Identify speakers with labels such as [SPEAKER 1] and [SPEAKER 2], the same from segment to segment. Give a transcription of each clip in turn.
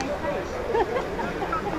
[SPEAKER 1] His face.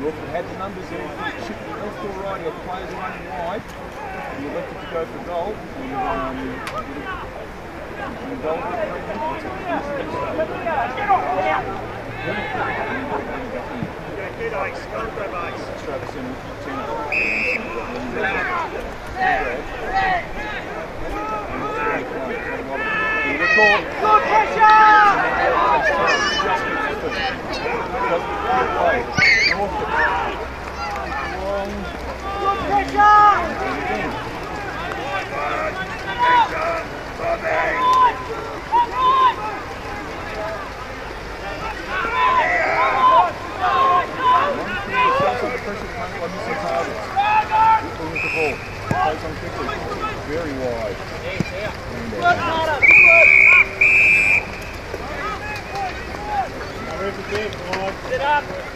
[SPEAKER 2] Northcote had the numbers there. Shifted left or right, he had players running wide. He elected to go for goal. And, um, and goal
[SPEAKER 1] Good ice, go grab ice. Good
[SPEAKER 3] pressure! Sit up!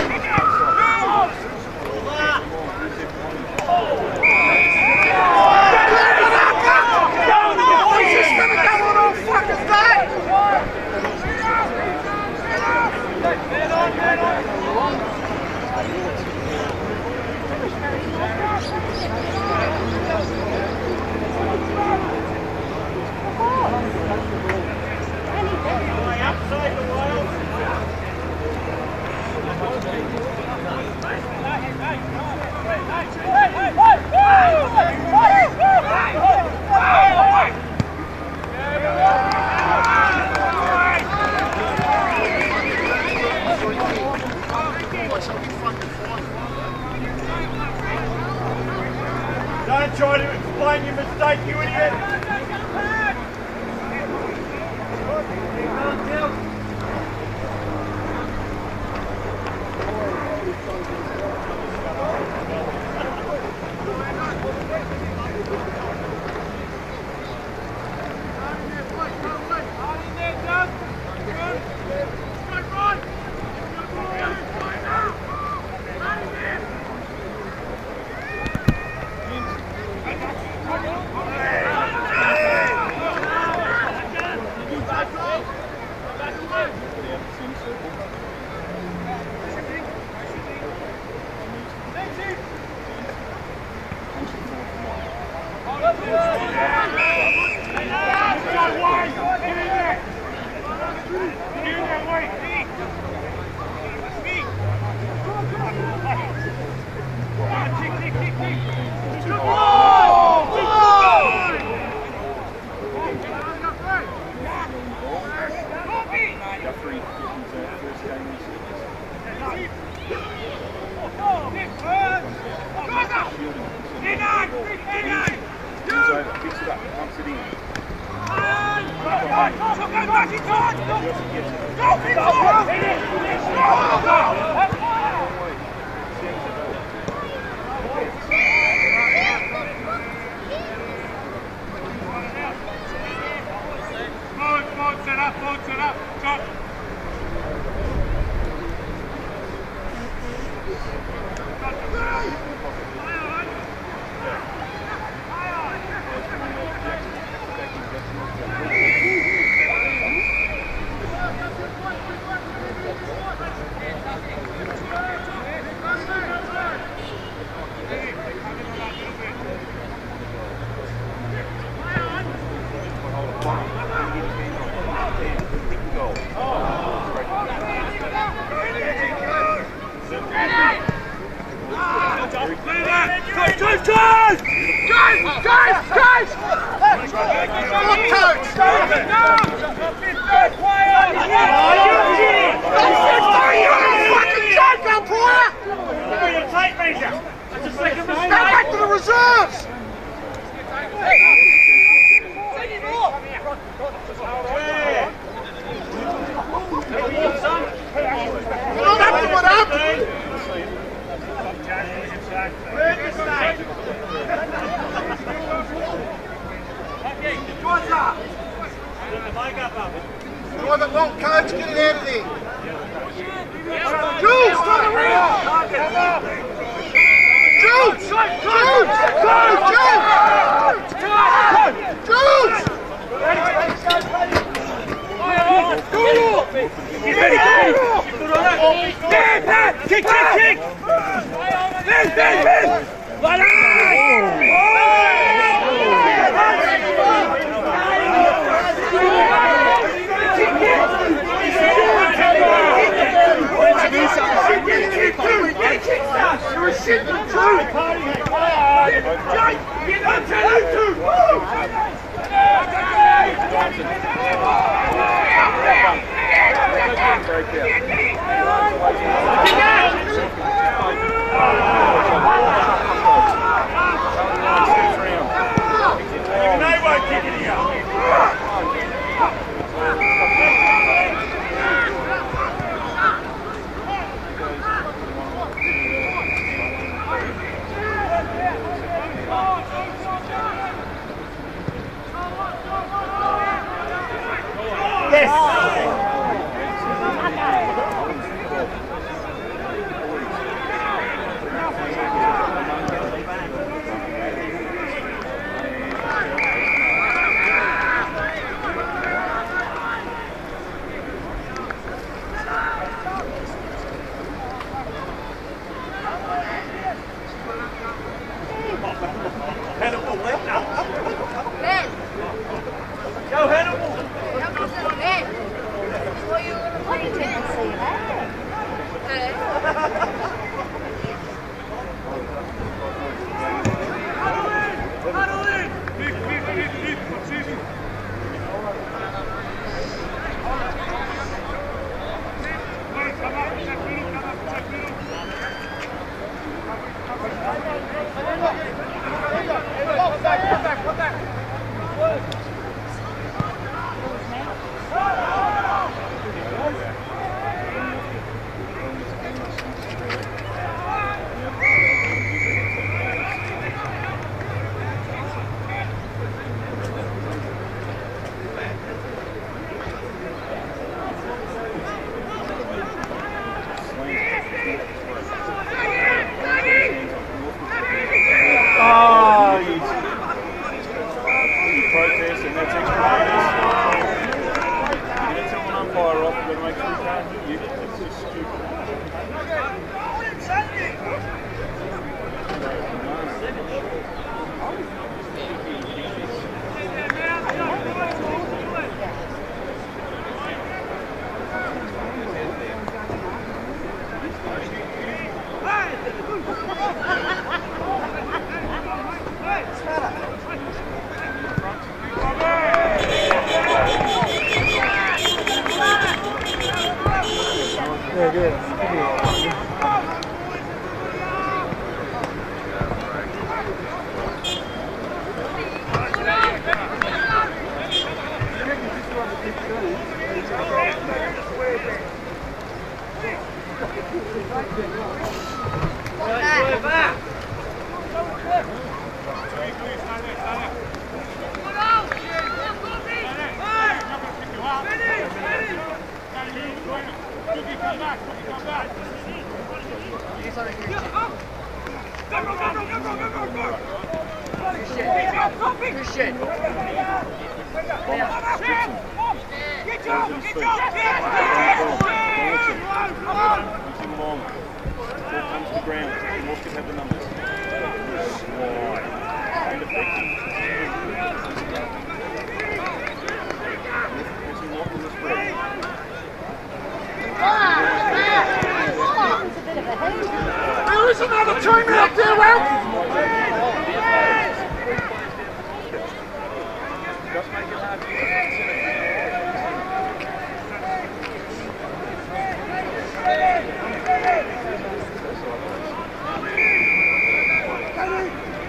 [SPEAKER 3] Stop, stop.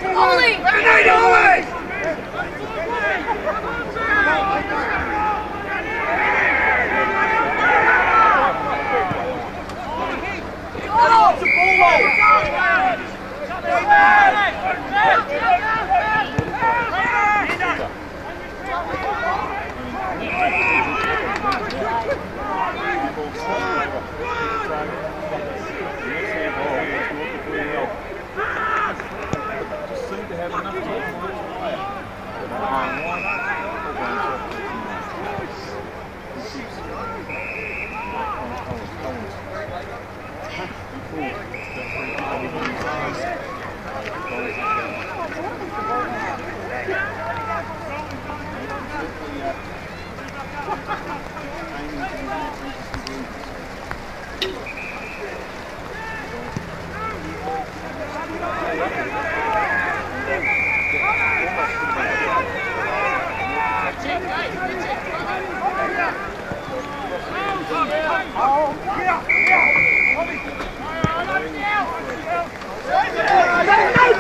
[SPEAKER 3] Only! Right. Right. Right.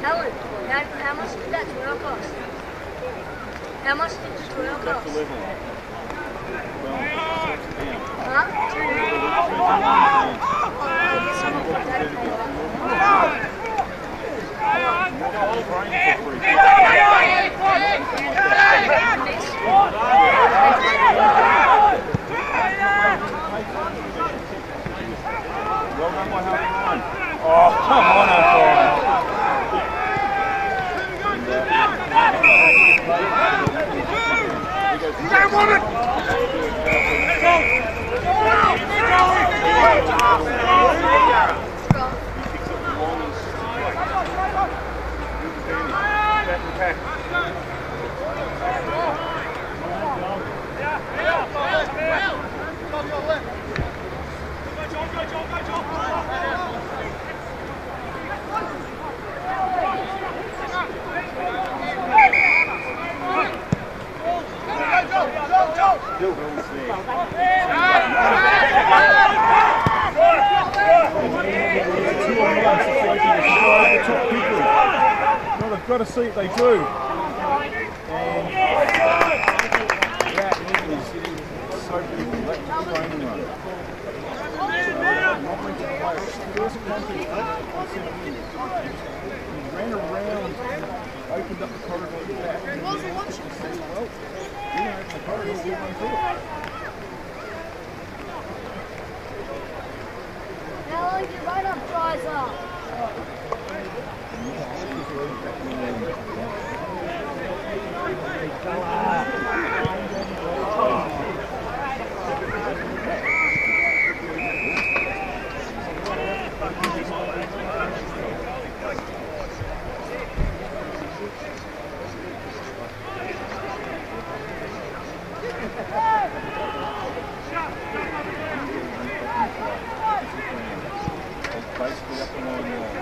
[SPEAKER 3] Helen, how, how much did that twirl cost? How much did the twirl
[SPEAKER 1] That's the
[SPEAKER 3] cost?
[SPEAKER 1] level. Well, sets it down.
[SPEAKER 3] Huh? Two. I guess I'm not that pay that.
[SPEAKER 1] Whole brain for free. Well done by half line. Oh, come on, O'Brien.
[SPEAKER 4] Down, woman!
[SPEAKER 1] Still Bill's there. Two on one, so they can destroy the top quickly. They've got to see it, they do. Um, he ran around, opened up the corridor at the back. You know, corridor, we'll run through
[SPEAKER 3] dries up?
[SPEAKER 1] Basically up the line line.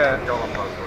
[SPEAKER 1] Yeah.
[SPEAKER 5] Go on
[SPEAKER 1] post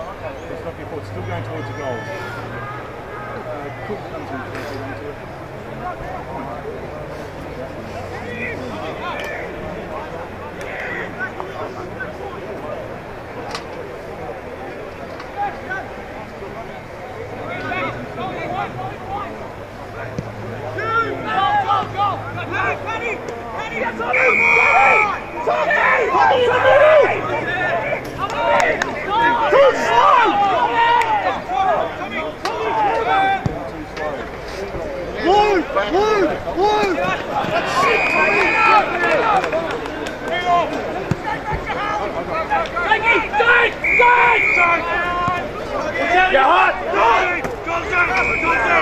[SPEAKER 1] It's lovely port, still going towards the goal. Uh, Cook comes in. Je hart! Kom, kom, kom, kom!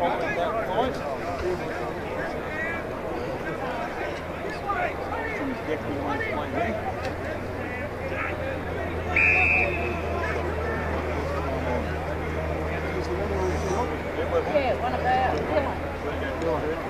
[SPEAKER 3] Yeah, one
[SPEAKER 1] of the,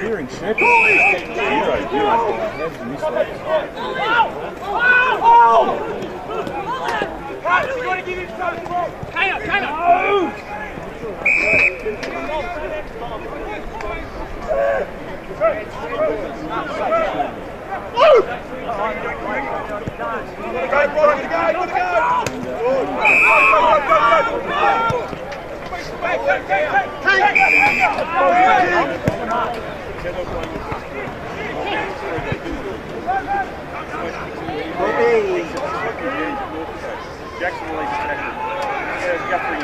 [SPEAKER 1] Clearing, Snip. Zero, zero.
[SPEAKER 4] Oh!
[SPEAKER 1] Jackson relates connected. Yeah, Guthrie.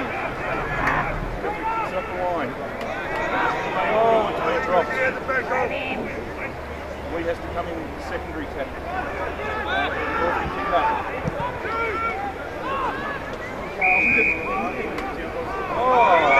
[SPEAKER 1] Guthrie keeps up the line. Oh, it's a drop we have to come in with the secondary tackle. Oh!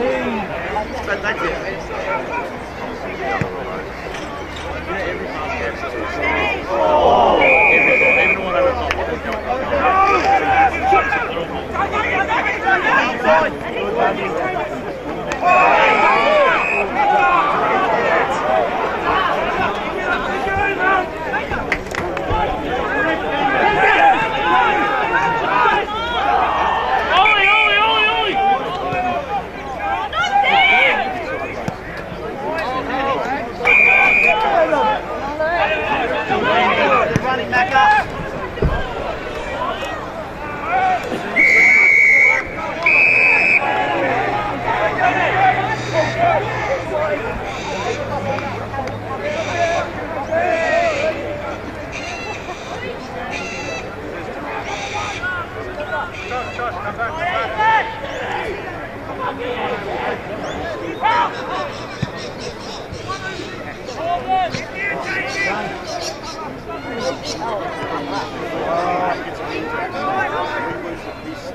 [SPEAKER 1] Oh.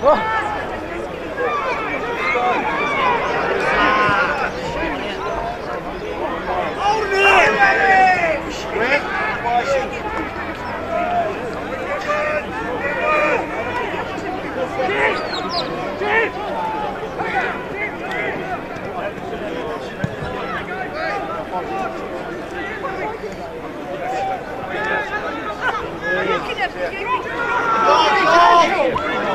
[SPEAKER 1] Get
[SPEAKER 4] up.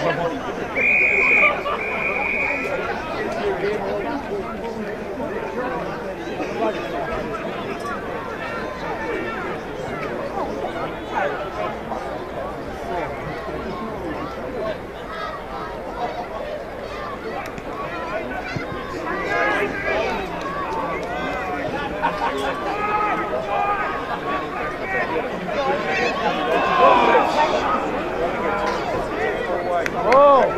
[SPEAKER 4] Gracias.
[SPEAKER 1] Oh.